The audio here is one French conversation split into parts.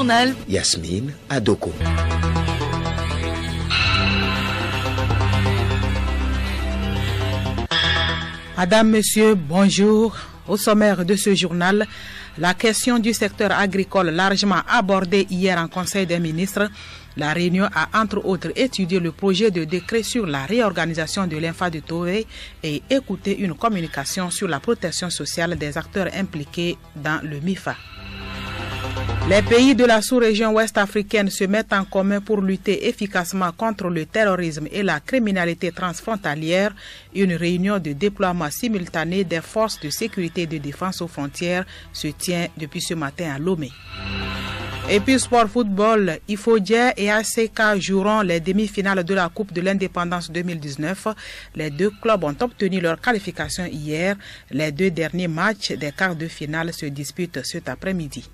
journal, Yasmine Adoko. Madame, Monsieur, bonjour. Au sommaire de ce journal, la question du secteur agricole largement abordée hier en Conseil des ministres. La réunion a entre autres étudié le projet de décret sur la réorganisation de l'INFA de Tové et écouté une communication sur la protection sociale des acteurs impliqués dans le MIFA. Les pays de la sous-région ouest africaine se mettent en commun pour lutter efficacement contre le terrorisme et la criminalité transfrontalière. Une réunion de déploiement simultané des forces de sécurité et de défense aux frontières se tient depuis ce matin à Lomé. Et puis sport football, Ifodje et ACK joueront les demi-finales de la Coupe de l'indépendance 2019. Les deux clubs ont obtenu leur qualification hier. Les deux derniers matchs des quarts de finale se disputent cet après-midi.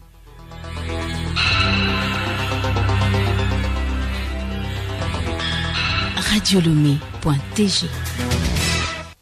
radiolomé.tg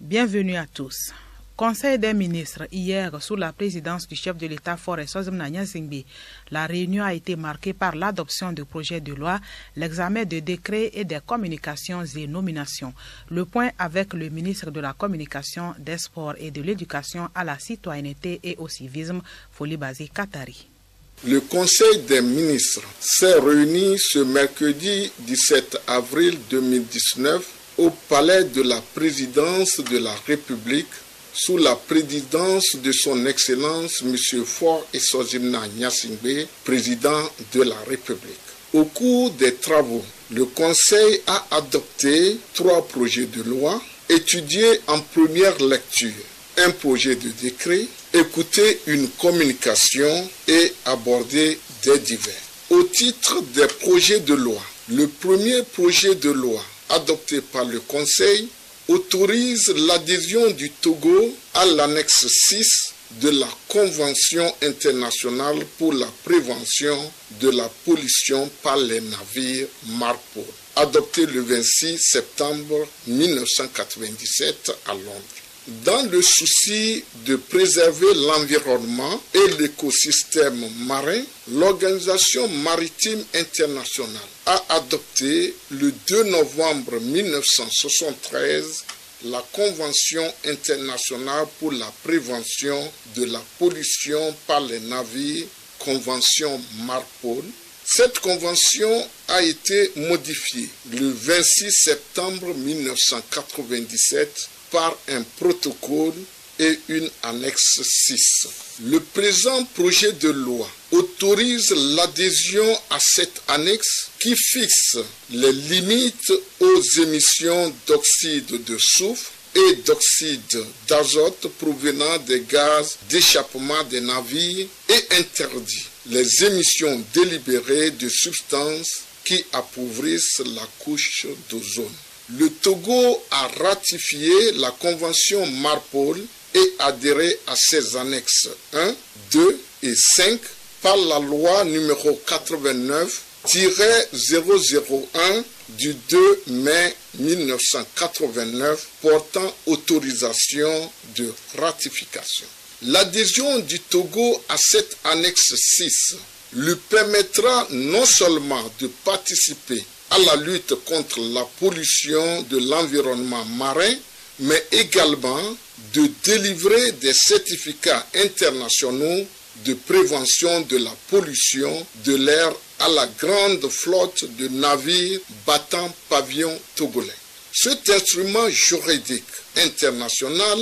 Bienvenue à tous. Conseil des ministres, hier, sous la présidence du chef de l'État Forest Sozemna Zingbi, la réunion a été marquée par l'adoption de projets de loi, l'examen de décrets et des communications et nominations. Le point avec le ministre de la Communication, des Sports et de l'Éducation à la citoyenneté et au civisme, Folibazi Katari. Le Conseil des ministres s'est réuni ce mercredi 17 avril 2019 au palais de la présidence de la République sous la présidence de son Excellence M. Fort Essozimna Nyasingbe, président de la République. Au cours des travaux, le Conseil a adopté trois projets de loi étudiés en première lecture, un projet de décret, écouté une communication et abordé des divers. Au titre des projets de loi, le premier projet de loi adopté par le Conseil autorise l'adhésion du Togo à l'annexe 6 de la Convention internationale pour la prévention de la pollution par les navires MARPOL, adoptée le 26 septembre 1997 à Londres. Dans le souci de préserver l'environnement et l'écosystème marin, l'Organisation maritime internationale a adopté le 2 novembre 1973 la Convention internationale pour la prévention de la pollution par les navires, Convention MARPOL. Cette convention a été modifiée le 26 septembre 1997 par un protocole et une annexe 6. Le présent projet de loi autorise l'adhésion à cette annexe qui fixe les limites aux émissions d'oxyde de soufre et d'oxyde d'azote provenant des gaz d'échappement des navires et interdit les émissions délibérées de substances qui appauvrissent la couche d'ozone. Le Togo a ratifié la convention Marpol et adhéré à ses annexes 1, 2 et 5 par la loi numéro 89-001 du 2 mai 1989 portant autorisation de ratification. L'adhésion du Togo à cette annexe 6 lui permettra non seulement de participer à la lutte contre la pollution de l'environnement marin, mais également de délivrer des certificats internationaux de prévention de la pollution de l'air à la grande flotte de navires battant pavillon togolais. Cet instrument juridique international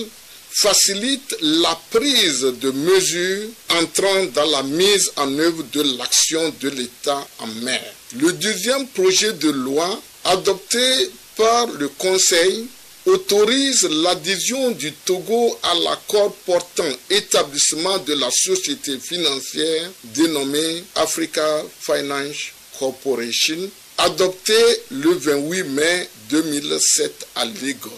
facilite la prise de mesures entrant dans la mise en œuvre de l'action de l'État en mer. Le deuxième projet de loi adopté par le Conseil autorise l'adhésion du Togo à l'accord portant établissement de la société financière dénommée Africa Finance Corporation, adopté le 28 mai 2007 à Lagos.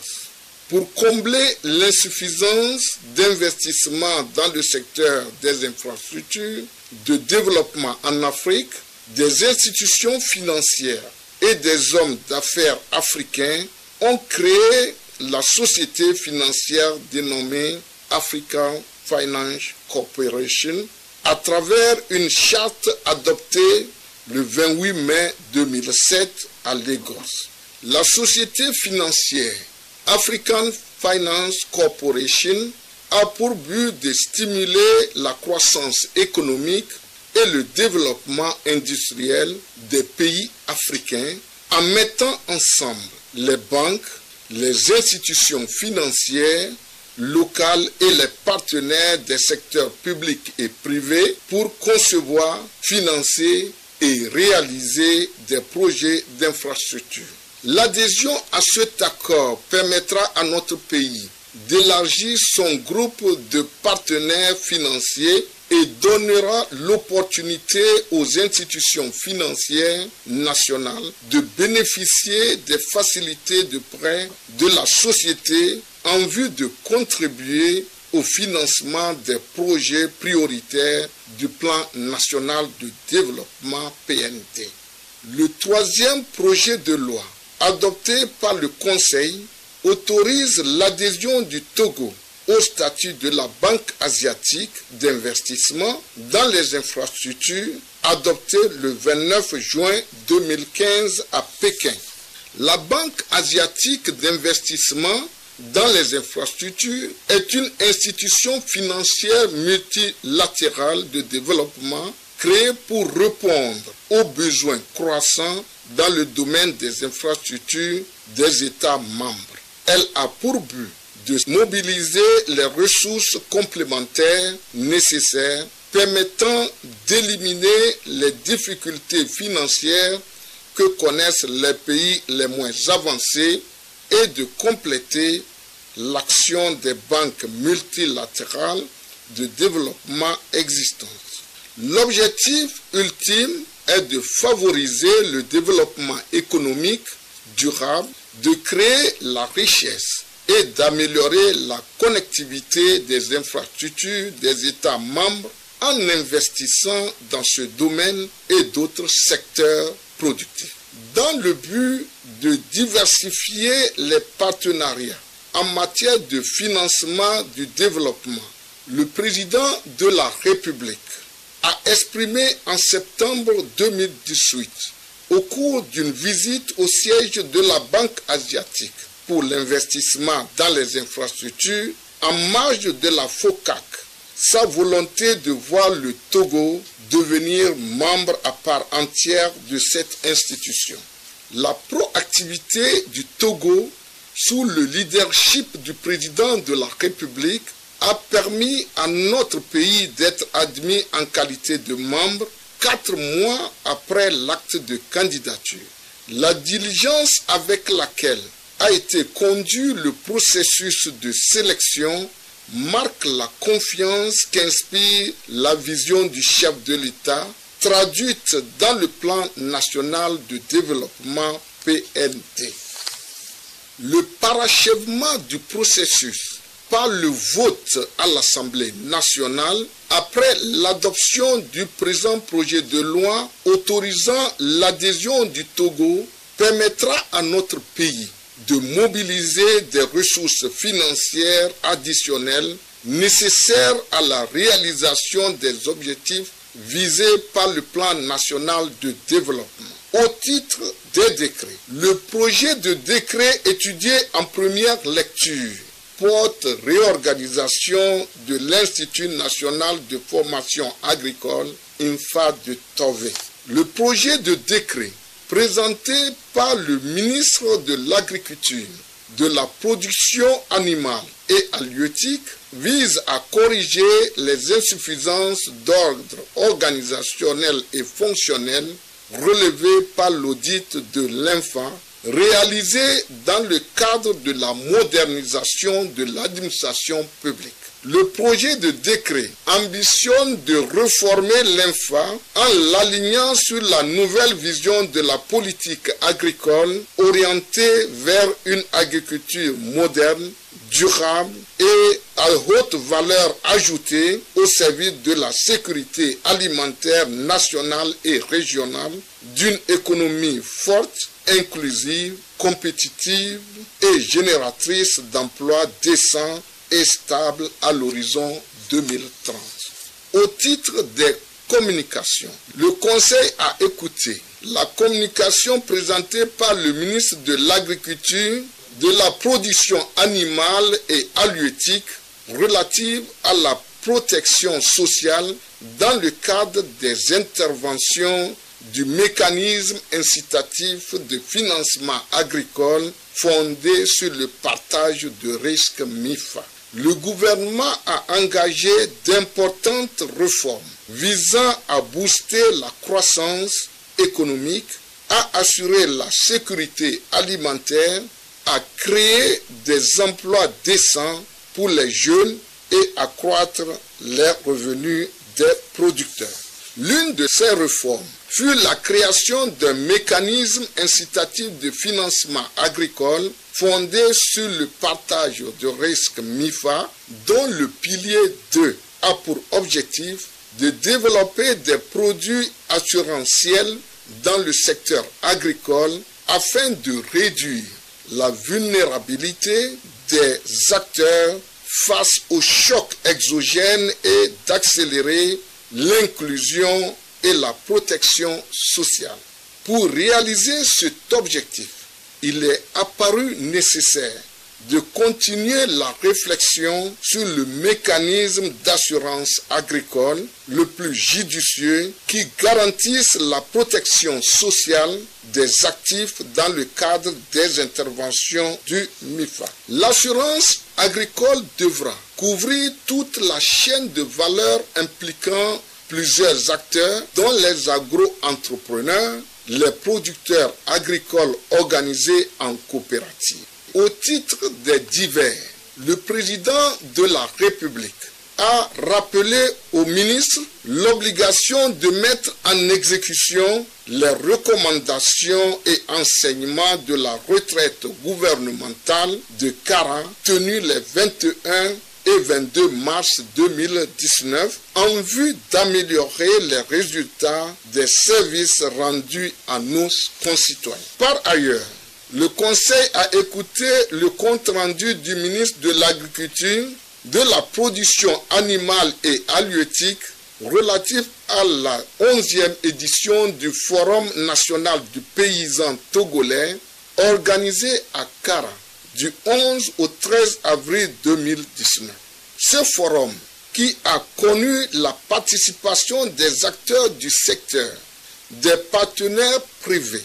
Pour combler l'insuffisance d'investissement dans le secteur des infrastructures de développement en Afrique, des institutions financières et des hommes d'affaires africains ont créé la société financière dénommée African Finance Corporation à travers une charte adoptée le 28 mai 2007 à Lagos. La société financière African Finance Corporation a pour but de stimuler la croissance économique et le développement industriel des pays africains en mettant ensemble les banques, les institutions financières locales et les partenaires des secteurs publics et privés pour concevoir, financer et réaliser des projets d'infrastructure. L'adhésion à cet accord permettra à notre pays d'élargir son groupe de partenaires financiers et donnera l'opportunité aux institutions financières nationales de bénéficier des facilités de prêt de la société en vue de contribuer au financement des projets prioritaires du plan national de développement PND. Le troisième projet de loi adopté par le Conseil autorise l'adhésion du Togo au statut de la Banque asiatique d'investissement dans les infrastructures adopté le 29 juin 2015 à Pékin. La Banque asiatique d'investissement dans les infrastructures est une institution financière multilatérale de développement créée pour répondre aux besoins croissants dans le domaine des infrastructures des États membres. Elle a pour but de mobiliser les ressources complémentaires nécessaires permettant d'éliminer les difficultés financières que connaissent les pays les moins avancés et de compléter l'action des banques multilatérales de développement existantes. L'objectif ultime est de favoriser le développement économique durable, de créer la richesse et d'améliorer la connectivité des infrastructures des États membres en investissant dans ce domaine et d'autres secteurs productifs. Dans le but de diversifier les partenariats en matière de financement du développement, le président de la République a exprimé en septembre 2018, au cours d'une visite au siège de la Banque asiatique pour l'investissement dans les infrastructures, en marge de la FOCAC, sa volonté de voir le Togo devenir membre à part entière de cette institution. La proactivité du Togo sous le leadership du président de la République a permis à notre pays d'être admis en qualité de membre quatre mois après l'acte de candidature. La diligence avec laquelle a été conduit le processus de sélection marque la confiance qu'inspire la vision du chef de l'État traduite dans le plan national de développement PND. Le parachèvement du processus par le vote à l'Assemblée nationale après l'adoption du présent projet de loi autorisant l'adhésion du Togo permettra à notre pays de mobiliser des ressources financières additionnelles nécessaires à la réalisation des objectifs visés par le plan national de développement. Au titre des décrets, le projet de décret étudié en première lecture porte réorganisation de l'Institut national de formation agricole INFA de Tové. Le projet de décret présenté par le ministre de l'Agriculture, de la Production animale et halieutique vise à corriger les insuffisances d'ordre organisationnel et fonctionnel relevées par l'audit de l'INFA réalisé dans le cadre de la modernisation de l'administration publique. Le projet de décret ambitionne de réformer l'INFA en l'alignant sur la nouvelle vision de la politique agricole orientée vers une agriculture moderne, durable et à haute valeur ajoutée au service de la sécurité alimentaire nationale et régionale, d'une économie forte, inclusive, compétitive et génératrice d'emplois décents et stable à l'horizon 2030. Au titre des communications, le Conseil a écouté la communication présentée par le ministre de l'Agriculture, de la production animale et halieutique relative à la protection sociale dans le cadre des interventions du mécanisme incitatif de financement agricole fondé sur le partage de risques MIFA. Le gouvernement a engagé d'importantes réformes visant à booster la croissance économique, à assurer la sécurité alimentaire, à créer des emplois décents pour les jeunes et accroître les revenus des producteurs. L'une de ces réformes fut la création d'un mécanisme incitatif de financement agricole fondé sur le partage de risques MIFA, dont le pilier 2 a pour objectif de développer des produits assurantiels dans le secteur agricole afin de réduire la vulnérabilité des acteurs face aux chocs exogènes et d'accélérer l'inclusion et la protection sociale. Pour réaliser cet objectif, il est apparu nécessaire de continuer la réflexion sur le mécanisme d'assurance agricole le plus judicieux qui garantisse la protection sociale des actifs dans le cadre des interventions du MIFA. L'assurance agricole devra couvrir toute la chaîne de valeur impliquant plusieurs acteurs, dont les agro-entrepreneurs, les producteurs agricoles organisés en coopérative. Au titre des divers, le président de la République a rappelé au ministre l'obligation de mettre en exécution les recommandations et enseignements de la retraite gouvernementale de Cara tenue les 21 et 22 mars 2019 en vue d'améliorer les résultats des services rendus à nos concitoyens. Par ailleurs, le Conseil a écouté le compte-rendu du ministre de l'Agriculture, de la production animale et halieutique relatif à la 11e édition du Forum national du paysan togolais organisé à Kara du 11 au 13 avril 2019. Ce forum, qui a connu la participation des acteurs du secteur, des partenaires privés,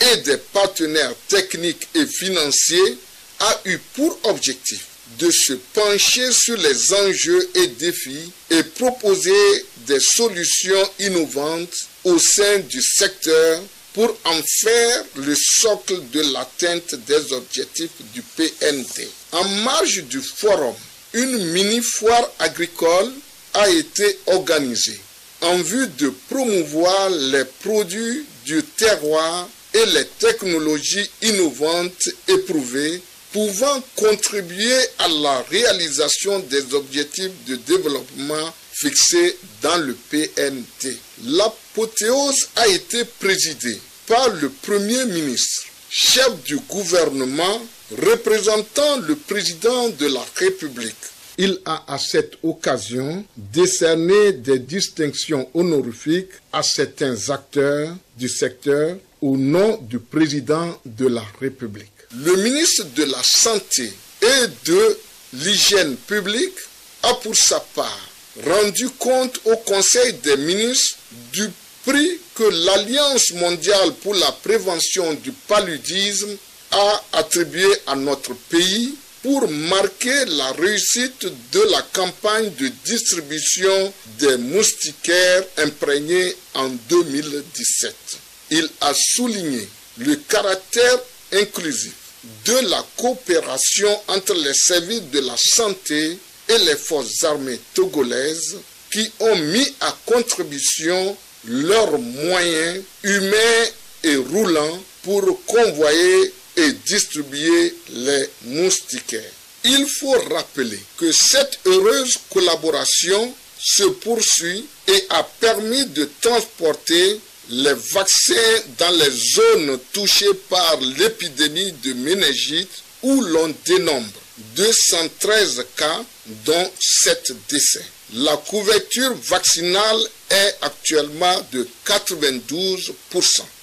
et des partenaires techniques et financiers a eu pour objectif de se pencher sur les enjeux et défis et proposer des solutions innovantes au sein du secteur pour en faire le socle de l'atteinte des objectifs du PNT. En marge du forum, une mini-foire agricole a été organisée en vue de promouvoir les produits du terroir et les technologies innovantes éprouvées pouvant contribuer à la réalisation des objectifs de développement fixés dans le PNT. L'apothéose a été présidée le Premier ministre, chef du gouvernement, représentant le président de la République. Il a à cette occasion décerné des distinctions honorifiques à certains acteurs du secteur au nom du président de la République. Le ministre de la Santé et de l'Hygiène publique a pour sa part rendu compte au Conseil des ministres du prix que l'Alliance mondiale pour la prévention du paludisme a attribué à notre pays pour marquer la réussite de la campagne de distribution des moustiquaires imprégnés en 2017 il a souligné le caractère inclusif de la coopération entre les services de la santé et les forces armées togolaises qui ont mis à contribution leurs moyens humains et roulants pour convoyer et distribuer les moustiquaires. Il faut rappeler que cette heureuse collaboration se poursuit et a permis de transporter les vaccins dans les zones touchées par l'épidémie de méningite où l'on dénombre 213 cas dont 7 décès. La couverture vaccinale est actuellement de 92%.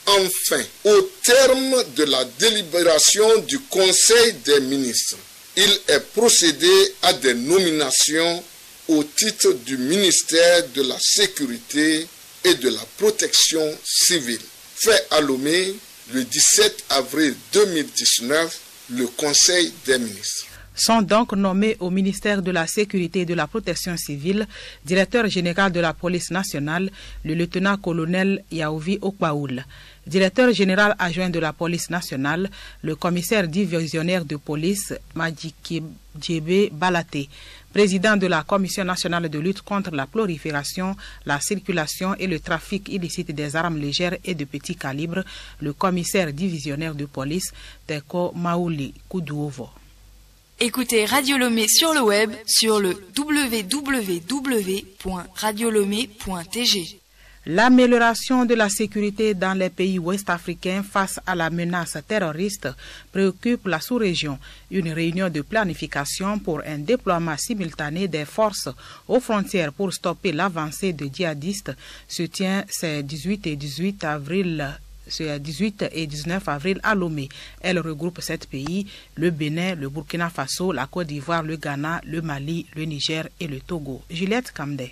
Enfin, au terme de la délibération du Conseil des ministres, il est procédé à des nominations au titre du ministère de la Sécurité et de la Protection civile. Fait à Lomé le 17 avril 2019, le Conseil des ministres sont donc nommés au ministère de la Sécurité et de la Protection civile, directeur général de la police nationale, le lieutenant-colonel Yaouvi Okwaoul, directeur général adjoint de la police nationale, le commissaire divisionnaire de police Djebe Balaté, président de la Commission nationale de lutte contre la prolifération, la circulation et le trafic illicite des armes légères et de petit calibre, le commissaire divisionnaire de police Teko Maouli Koudouovo. Écoutez Radio Lomé sur le web sur le www.radiolomé.tg. L'amélioration de la sécurité dans les pays ouest-africains face à la menace terroriste préoccupe la sous-région. Une réunion de planification pour un déploiement simultané des forces aux frontières pour stopper l'avancée de djihadistes se tient ces 18 et 18 avril c'est 18 et 19 avril à Lomé. Elle regroupe sept pays, le Bénin, le Burkina Faso, la Côte d'Ivoire, le Ghana, le Mali, le Niger et le Togo. Juliette Kamde.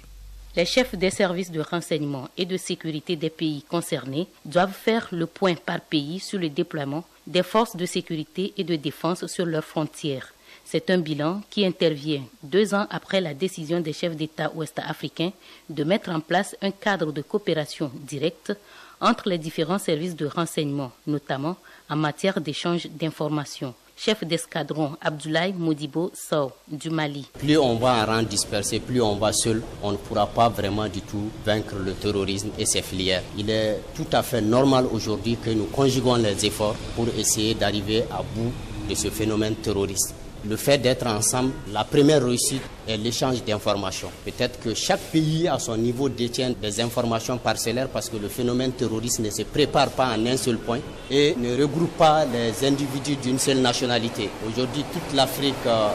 Les chefs des services de renseignement et de sécurité des pays concernés doivent faire le point par pays sur le déploiement des forces de sécurité et de défense sur leurs frontières. C'est un bilan qui intervient deux ans après la décision des chefs d'État ouest-africains de mettre en place un cadre de coopération directe entre les différents services de renseignement, notamment en matière d'échange d'informations. Chef d'escadron Abdoulaye Modibo Sow du Mali. Plus on va en rang dispersé, plus on va seul, on ne pourra pas vraiment du tout vaincre le terrorisme et ses filières. Il est tout à fait normal aujourd'hui que nous conjuguons les efforts pour essayer d'arriver à bout de ce phénomène terroriste le fait d'être ensemble, la première réussite est l'échange d'informations. Peut-être que chaque pays à son niveau détient des informations parcellaires parce que le phénomène terroriste ne se prépare pas en un seul point et ne regroupe pas les individus d'une seule nationalité. Aujourd'hui, toute l'Afrique euh,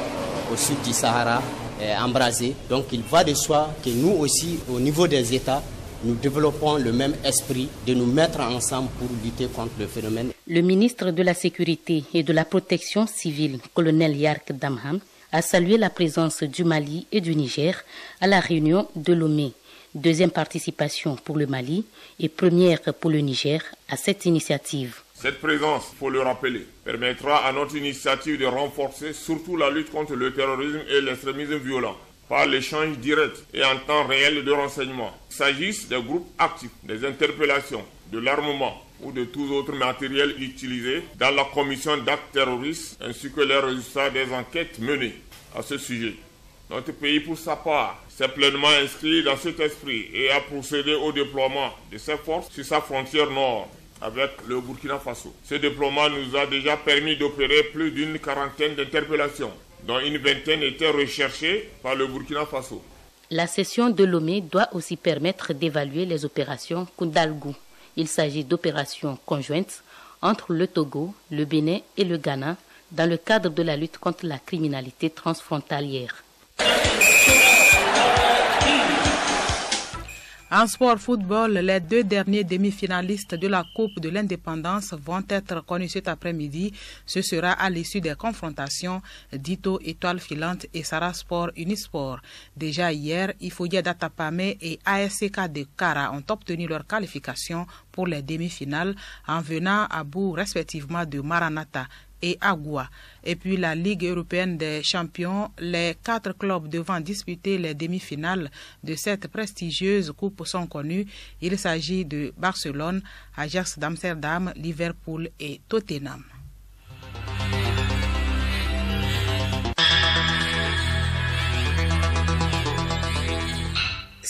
au sud du Sahara est embrasée. Donc il va de soi que nous aussi, au niveau des États, nous développons le même esprit de nous mettre ensemble pour lutter contre le phénomène. Le ministre de la Sécurité et de la Protection civile, colonel Yark Damham, a salué la présence du Mali et du Niger à la réunion de Lomé. Deuxième participation pour le Mali et première pour le Niger à cette initiative. Cette présence, il faut le rappeler, permettra à notre initiative de renforcer surtout la lutte contre le terrorisme et l'extrémisme violent par l'échange direct et en temps réel de renseignements. Il s'agisse des groupes actifs, des interpellations, de l'armement ou de tous autres matériels utilisés dans la commission d'actes terroristes ainsi que les résultats des enquêtes menées à ce sujet. Notre pays, pour sa part, s'est pleinement inscrit dans cet esprit et a procédé au déploiement de ses forces sur sa frontière nord avec le Burkina Faso. Ce déploiement nous a déjà permis d'opérer plus d'une quarantaine d'interpellations dont une vingtaine étaient recherchées par le Burkina Faso. La session de Lomé doit aussi permettre d'évaluer les opérations Kundalgou. Il s'agit d'opérations conjointes entre le Togo, le Bénin et le Ghana dans le cadre de la lutte contre la criminalité transfrontalière. En sport football, les deux derniers demi-finalistes de la Coupe de l'indépendance vont être connus cet après-midi. Ce sera à l'issue des confrontations Dito Étoile Filante et Sarah Sport Unisport. Déjà hier, Ifouya Datapame et ASCK de Kara ont obtenu leur qualification pour les demi-finales en venant à bout respectivement de Maranata et Agua. Et puis la Ligue européenne des champions, les quatre clubs devant disputer les demi-finales de cette prestigieuse coupe sont connus. Il s'agit de Barcelone, Ajax d'Amsterdam, Liverpool et Tottenham.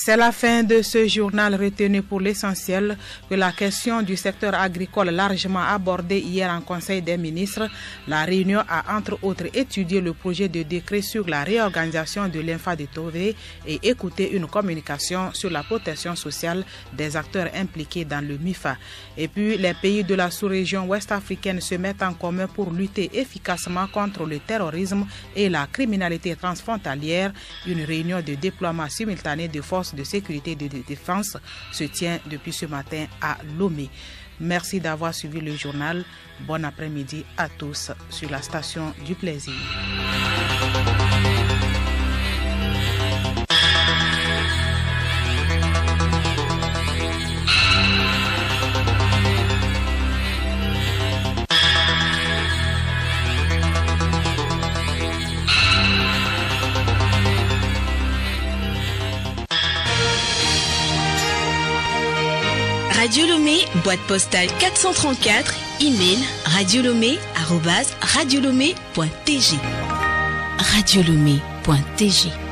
C'est la fin de ce journal retenu pour l'essentiel que la question du secteur agricole largement abordée hier en Conseil des ministres. La réunion a entre autres étudié le projet de décret sur la réorganisation de l'INFA de Tové et écouté une communication sur la protection sociale des acteurs impliqués dans le MIFA. Et puis les pays de la sous-région ouest-africaine se mettent en commun pour lutter efficacement contre le terrorisme et la criminalité transfrontalière. Une réunion de déploiement simultané de forces de sécurité et de défense se tient depuis ce matin à Lomé. Merci d'avoir suivi le journal. Bon après-midi à tous sur la station du plaisir. Boîte postale 434, email radiolomé.tg. Radiolomé.tg.